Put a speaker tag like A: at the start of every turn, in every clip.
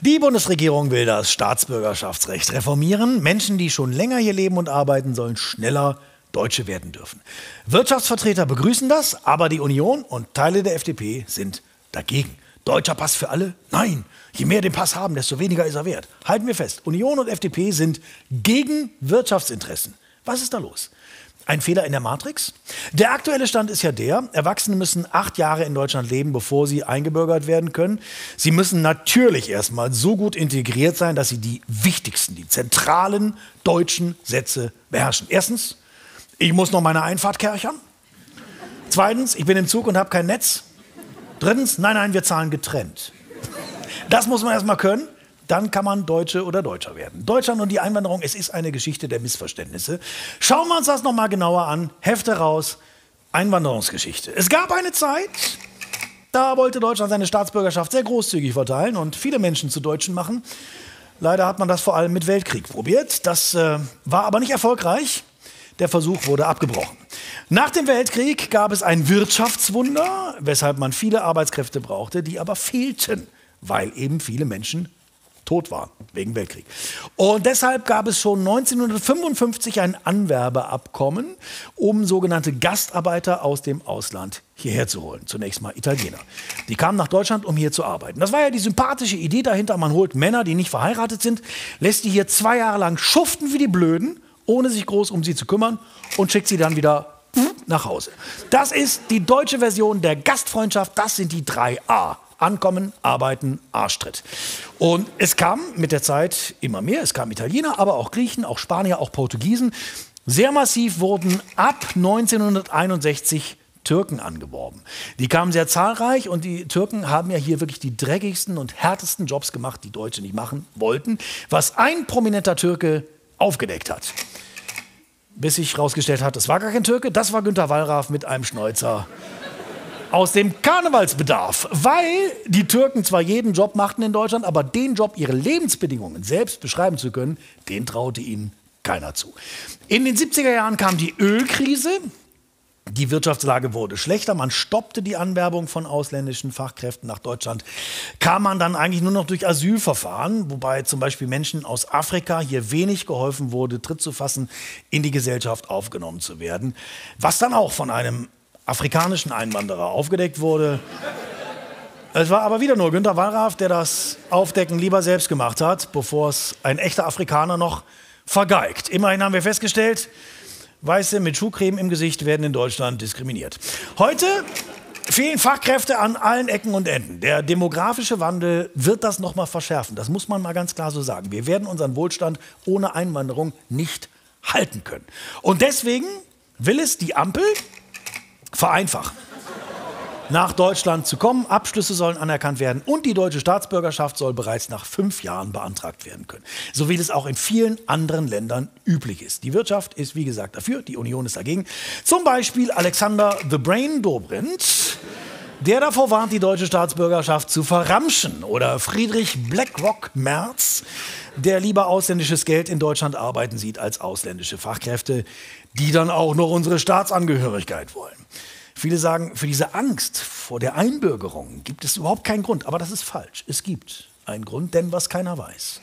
A: Die Bundesregierung will das Staatsbürgerschaftsrecht reformieren. Menschen, die schon länger hier leben und arbeiten, sollen schneller Deutsche werden dürfen. Wirtschaftsvertreter begrüßen das, aber die Union und Teile der FDP sind dagegen. Deutscher Pass für alle? Nein. Je mehr den Pass haben, desto weniger ist er wert. Halten wir fest, Union und FDP sind gegen Wirtschaftsinteressen. Was ist da los? Ein Fehler in der Matrix? Der aktuelle Stand ist ja der, Erwachsene müssen acht Jahre in Deutschland leben, bevor sie eingebürgert werden können. Sie müssen natürlich erstmal so gut integriert sein, dass sie die wichtigsten, die zentralen deutschen Sätze beherrschen. Erstens, ich muss noch meine Einfahrt kerchern. Zweitens, ich bin im Zug und habe kein Netz. Drittens, nein, nein, wir zahlen getrennt. Das muss man erstmal können dann kann man Deutsche oder Deutscher werden. Deutschland und die Einwanderung, es ist eine Geschichte der Missverständnisse. Schauen wir uns das nochmal genauer an. Hefte raus, Einwanderungsgeschichte. Es gab eine Zeit, da wollte Deutschland seine Staatsbürgerschaft sehr großzügig verteilen und viele Menschen zu Deutschen machen. Leider hat man das vor allem mit Weltkrieg probiert. Das äh, war aber nicht erfolgreich. Der Versuch wurde abgebrochen. Nach dem Weltkrieg gab es ein Wirtschaftswunder, weshalb man viele Arbeitskräfte brauchte, die aber fehlten, weil eben viele Menschen tot war wegen Weltkrieg. Und deshalb gab es schon 1955 ein Anwerbeabkommen, um sogenannte Gastarbeiter aus dem Ausland hierher zu holen. Zunächst mal Italiener. Die kamen nach Deutschland, um hier zu arbeiten. Das war ja die sympathische Idee dahinter. Man holt Männer, die nicht verheiratet sind, lässt die hier zwei Jahre lang schuften wie die Blöden, ohne sich groß um sie zu kümmern und schickt sie dann wieder nach Hause. Das ist die deutsche Version der Gastfreundschaft. Das sind die drei A. Ankommen, Arbeiten, Arschtritt. Und es kam mit der Zeit immer mehr. Es kamen Italiener, aber auch Griechen, auch Spanier, auch Portugiesen. Sehr massiv wurden ab 1961 Türken angeworben. Die kamen sehr zahlreich und die Türken haben ja hier wirklich die dreckigsten und härtesten Jobs gemacht, die Deutsche nicht machen wollten, was ein prominenter Türke aufgedeckt hat. Bis sich herausgestellt hat, das war gar kein Türke, das war Günter Wallraff mit einem Schnäuzer aus dem Karnevalsbedarf, weil die Türken zwar jeden Job machten in Deutschland, aber den Job, ihre Lebensbedingungen selbst beschreiben zu können, den traute ihnen keiner zu. In den 70er Jahren kam die Ölkrise. Die Wirtschaftslage wurde schlechter, man stoppte die Anwerbung von ausländischen Fachkräften nach Deutschland. Kam man dann eigentlich nur noch durch Asylverfahren, wobei zum Beispiel Menschen aus Afrika hier wenig geholfen wurde, Tritt zu fassen, in die Gesellschaft aufgenommen zu werden. Was dann auch von einem afrikanischen Einwanderer aufgedeckt wurde. Es war aber wieder nur Günter Wallraff, der das Aufdecken lieber selbst gemacht hat, bevor es ein echter Afrikaner noch vergeigt. Immerhin haben wir festgestellt, Weiße mit Schuhcreme im Gesicht werden in Deutschland diskriminiert. Heute fehlen Fachkräfte an allen Ecken und Enden. Der demografische Wandel wird das noch mal verschärfen. Das muss man mal ganz klar so sagen. Wir werden unseren Wohlstand ohne Einwanderung nicht halten können. Und deswegen will es die Ampel vereinfachen. Nach Deutschland zu kommen, Abschlüsse sollen anerkannt werden und die deutsche Staatsbürgerschaft soll bereits nach fünf Jahren beantragt werden können. So wie es auch in vielen anderen Ländern üblich ist. Die Wirtschaft ist, wie gesagt, dafür, die Union ist dagegen. Zum Beispiel Alexander The Brain Dobrindt, der davor warnt, die deutsche Staatsbürgerschaft zu verramschen. Oder Friedrich Blackrock Merz, der lieber ausländisches Geld in Deutschland arbeiten sieht als ausländische Fachkräfte, die dann auch noch unsere Staatsangehörigkeit wollen. Viele sagen, für diese Angst vor der Einbürgerung gibt es überhaupt keinen Grund. Aber das ist falsch. Es gibt einen Grund, denn was keiner weiß.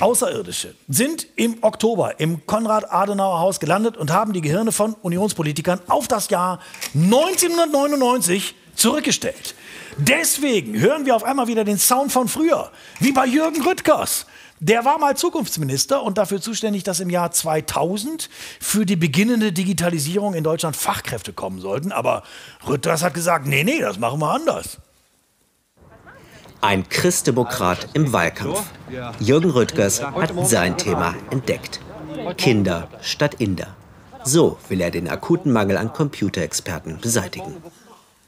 A: Außerirdische sind im Oktober im Konrad-Adenauer-Haus gelandet und haben die Gehirne von Unionspolitikern auf das Jahr 1999 zurückgestellt. Deswegen hören wir auf einmal wieder den Sound von früher, wie bei Jürgen Rüttgers. Der war mal Zukunftsminister und dafür zuständig, dass im Jahr 2000 für die beginnende Digitalisierung in Deutschland Fachkräfte kommen sollten. Aber Rütters hat gesagt, nee, nee, das machen wir anders.
B: Ein Christdemokrat im Wahlkampf. Jürgen Rüttgers hat sein Thema entdeckt. Kinder statt Inder. So will er den akuten Mangel an Computerexperten beseitigen.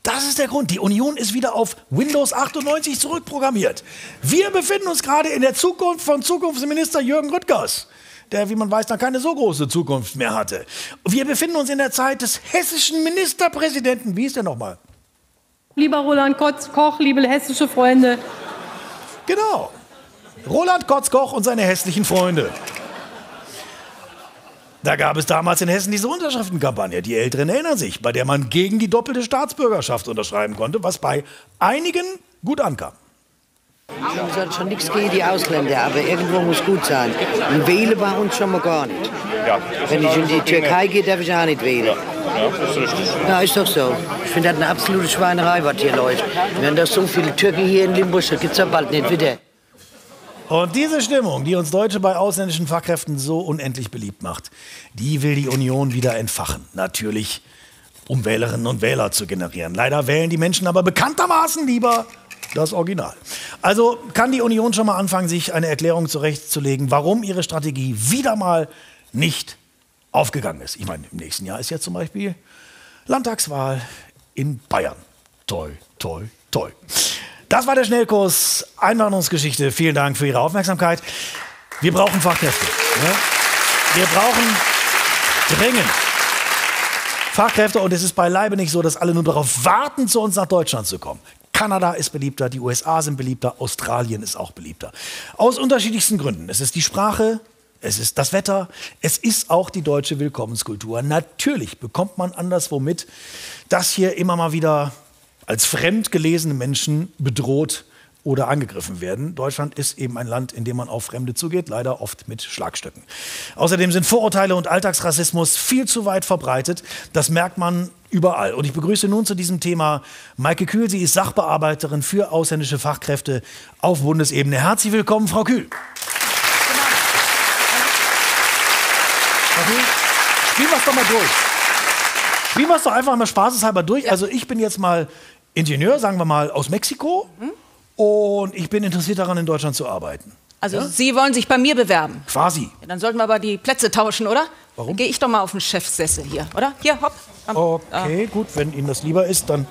A: Das ist der Grund. Die Union ist wieder auf Windows 98 zurückprogrammiert. Wir befinden uns gerade in der Zukunft von Zukunftsminister Jürgen Rüttgers der, wie man weiß, dann keine so große Zukunft mehr hatte. Wir befinden uns in der Zeit des hessischen Ministerpräsidenten. Wie ist der nochmal?
C: Lieber Roland Koch, liebe hessische Freunde.
A: Genau. Roland Kotzkoch und seine hässlichen Freunde. Da gab es damals in Hessen diese Unterschriftenkampagne, die Älteren erinnern sich, bei der man gegen die doppelte Staatsbürgerschaft unterschreiben konnte, was bei einigen gut ankam.
D: Es hat schon nichts gegen die Ausländer, aber irgendwo muss gut sein. Und wählen bei uns schon mal gar nicht.
E: Ja,
D: Wenn ich in die Türkei gehe, darf ich auch nicht wählen.
E: ja, das ist richtig.
D: Ja, ist doch so. Ich finde das eine absolute Schweinerei, was hier läuft. Wenn da so viele Türken hier in Limburg, das gibt's ja bald nicht wieder.
A: Und diese Stimmung, die uns Deutsche bei ausländischen Fachkräften so unendlich beliebt macht, die will die Union wieder entfachen. Natürlich, um Wählerinnen und Wähler zu generieren. Leider wählen die Menschen aber bekanntermaßen lieber das Original. Also kann die Union schon mal anfangen, sich eine Erklärung zurechtzulegen, warum ihre Strategie wieder mal nicht aufgegangen ist. Ich meine, im nächsten Jahr ist ja zum Beispiel Landtagswahl in Bayern. Toi, toi, toi. Das war der Schnellkurs Einwanderungsgeschichte. Vielen Dank für Ihre Aufmerksamkeit. Wir brauchen Fachkräfte. Ne? Wir brauchen dringend Fachkräfte und es ist beileibe nicht so, dass alle nur darauf warten, zu uns nach Deutschland zu kommen. Kanada ist beliebter, die USA sind beliebter, Australien ist auch beliebter. Aus unterschiedlichsten Gründen. Es ist die Sprache, es ist das Wetter, es ist auch die deutsche Willkommenskultur. Natürlich bekommt man anderswo mit, dass hier immer mal wieder als fremd gelesene Menschen bedroht oder angegriffen werden. Deutschland ist eben ein Land, in dem man auf Fremde zugeht, leider oft mit Schlagstöcken. Außerdem sind Vorurteile und Alltagsrassismus viel zu weit verbreitet. Das merkt man überall. Und ich begrüße nun zu diesem Thema Maike Kühl. Sie ist Sachbearbeiterin für ausländische Fachkräfte auf Bundesebene. Herzlich willkommen, Frau Kühl. Frau Kühl, spielen wir es doch mal durch. Spielen wir es doch einfach mal spaßeshalber durch. Also ich bin jetzt mal Ingenieur, sagen wir mal, aus Mexiko. Und ich bin interessiert daran, in Deutschland zu arbeiten.
F: Also Sie wollen sich bei mir bewerben.
A: Quasi.
F: Ja, dann sollten wir aber die Plätze tauschen, oder?
A: Warum?
F: Gehe ich doch mal auf den Chefsessel hier, oder? Hier, hopp. Am-
A: Okay, gut, wenn Ihnen das lieber ist, dann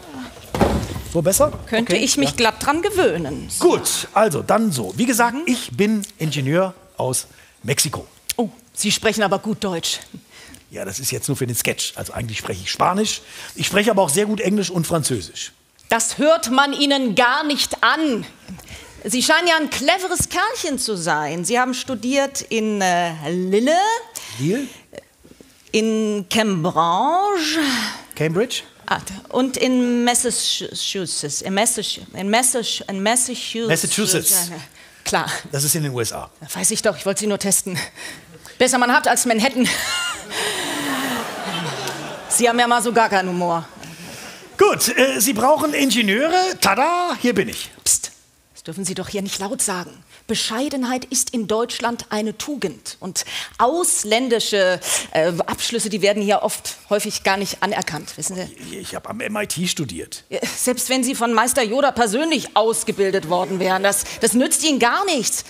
A: so besser.
F: Könnte
A: okay.
F: ich mich glatt dran gewöhnen.
A: Gut, also dann so. Wie gesagt, ich bin Ingenieur aus Mexiko.
F: Oh, Sie sprechen aber gut Deutsch.
A: Ja, das ist jetzt nur für den Sketch. Also eigentlich spreche ich Spanisch. Ich spreche aber auch sehr gut Englisch und Französisch.
F: Das hört man Ihnen gar nicht an. Sie scheinen ja ein cleveres Kerlchen zu sein. Sie haben studiert in äh, Lille,
A: Deal?
F: in Cambridge
A: Cambridge?
F: ah, und in Massachusetts. In Massachusetts. In Massachusetts. In Massachusetts.
A: Massachusetts.
F: Klar.
A: Das ist in den USA.
F: Weiß ich doch, ich wollte sie nur testen. Besser man hat als Manhattan. Sie haben ja mal so gar keinen Humor.
A: Gut, äh, Sie brauchen Ingenieure. Tada, hier bin ich.
F: Psst, das dürfen Sie doch hier nicht laut sagen. Bescheidenheit ist in Deutschland eine Tugend. Und ausländische äh, Abschlüsse, die werden hier oft häufig gar nicht anerkannt, wissen Sie?
A: Ich habe am MIT studiert.
F: Selbst wenn Sie von Meister Yoda persönlich ausgebildet worden wären, das, das nützt Ihnen gar nichts.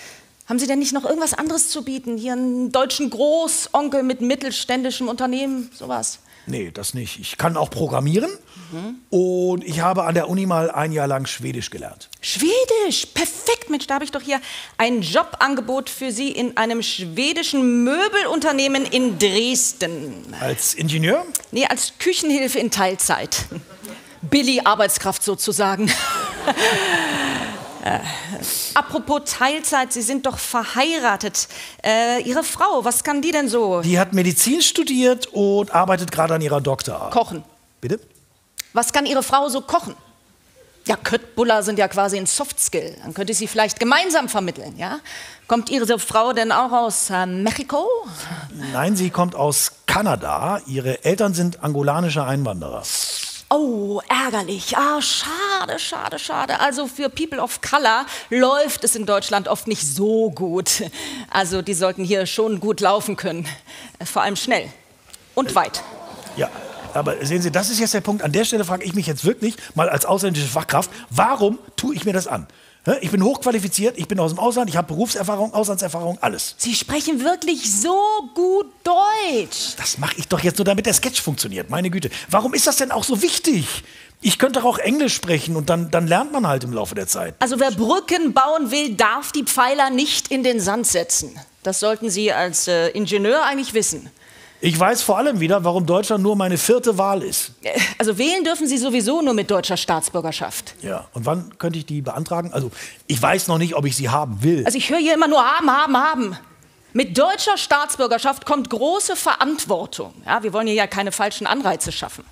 F: Haben Sie denn nicht noch irgendwas anderes zu bieten? Hier einen deutschen Großonkel mit mittelständischem Unternehmen, sowas?
A: Nee, das nicht. Ich kann auch programmieren. Und ich habe an der Uni mal ein Jahr lang Schwedisch gelernt.
F: Schwedisch, perfekt, Mensch, da habe ich doch hier ein Jobangebot für Sie in einem schwedischen Möbelunternehmen in Dresden.
A: Als Ingenieur?
F: Nee, als Küchenhilfe in Teilzeit. Billy-Arbeitskraft sozusagen. Äh, apropos Teilzeit, Sie sind doch verheiratet. Äh, Ihre Frau, was kann die denn so?
A: Die hat Medizin studiert und arbeitet gerade an ihrer Doktorarbeit.
F: Kochen.
A: Bitte?
F: Was kann Ihre Frau so kochen? Ja, Köttbullar sind ja quasi ein Softskill. Dann könnte ich sie vielleicht gemeinsam vermitteln, ja? Kommt Ihre Frau denn auch aus äh, Mexiko?
A: Nein, sie kommt aus Kanada. Ihre Eltern sind angolanische Einwanderer.
F: Oh, ärgerlich. Ah, schade, schade, schade. Also für People of Color läuft es in Deutschland oft nicht so gut. Also die sollten hier schon gut laufen können. Äh, Vor allem schnell. Und weit.
A: Ja, aber sehen Sie, das ist jetzt der Punkt. An der Stelle frage ich mich jetzt wirklich, mal als ausländische Fachkraft, warum tue ich mir das an? Ich bin hochqualifiziert, ich bin aus dem Ausland, ich habe Berufserfahrung, Auslandserfahrung, alles.
F: Sie sprechen wirklich so gut Deutsch.
A: Das mache ich doch jetzt nur, damit der Sketch funktioniert. Meine Güte. Warum ist das denn auch so wichtig? Ich könnte doch auch Englisch sprechen und dann, dann lernt man halt im Laufe der Zeit.
F: Also wer Brücken bauen will, darf die Pfeiler nicht in den Sand setzen. Das sollten Sie als äh, Ingenieur eigentlich wissen.
A: Ich weiß vor allem wieder, warum Deutschland nur meine vierte Wahl ist.
F: Äh, Also wählen dürfen Sie sowieso nur mit deutscher Staatsbürgerschaft.
A: Ja, und wann könnte ich die beantragen? Also, ich weiß noch nicht, ob ich sie haben will.
F: Also ich höre hier immer nur haben, haben, haben. Mit deutscher Staatsbürgerschaft kommt große Verantwortung. Ja, wir wollen hier ja keine falschen Anreize schaffen.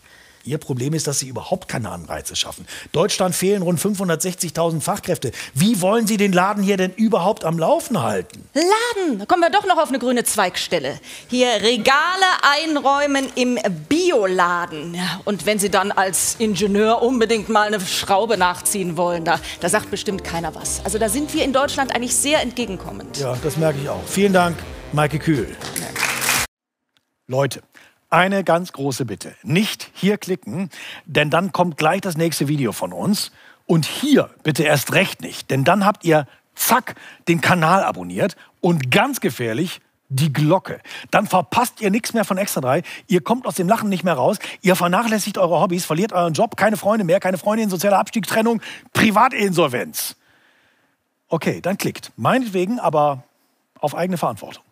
A: Ihr Problem ist, dass Sie überhaupt keine Anreize schaffen. Deutschland fehlen rund 560.000 Fachkräfte. Wie wollen Sie den Laden hier denn überhaupt am Laufen halten?
F: Laden, da kommen wir doch noch auf eine grüne Zweigstelle. Hier Regale einräumen im Bioladen. Ja, und wenn Sie dann als Ingenieur unbedingt mal eine Schraube nachziehen wollen, da, da sagt bestimmt keiner was. Also da sind wir in Deutschland eigentlich sehr entgegenkommend.
A: Ja, das merke ich auch. Vielen Dank, Maike Kühl. Leute, eine ganz große Bitte. Nicht hier klicken, denn dann kommt gleich das nächste Video von uns. Und hier bitte erst recht nicht, denn dann habt ihr, zack, den Kanal abonniert und ganz gefährlich, die Glocke. Dann verpasst ihr nichts mehr von Extra 3. Ihr kommt aus dem Lachen nicht mehr raus. Ihr vernachlässigt eure Hobbys, verliert euren Job, keine Freunde mehr, keine Freundin, sozialer Abstieg, Trennung, Privatinsolvenz. Okay, dann klickt. Meinetwegen, aber auf eigene Verantwortung.